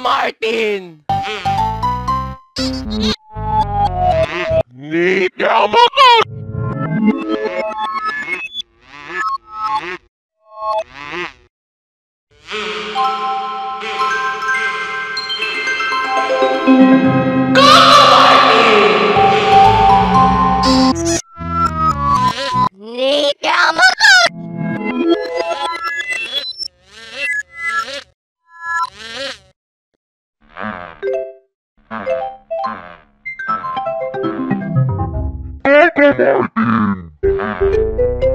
Martin! Ni Yamamoto! Kaka Martin!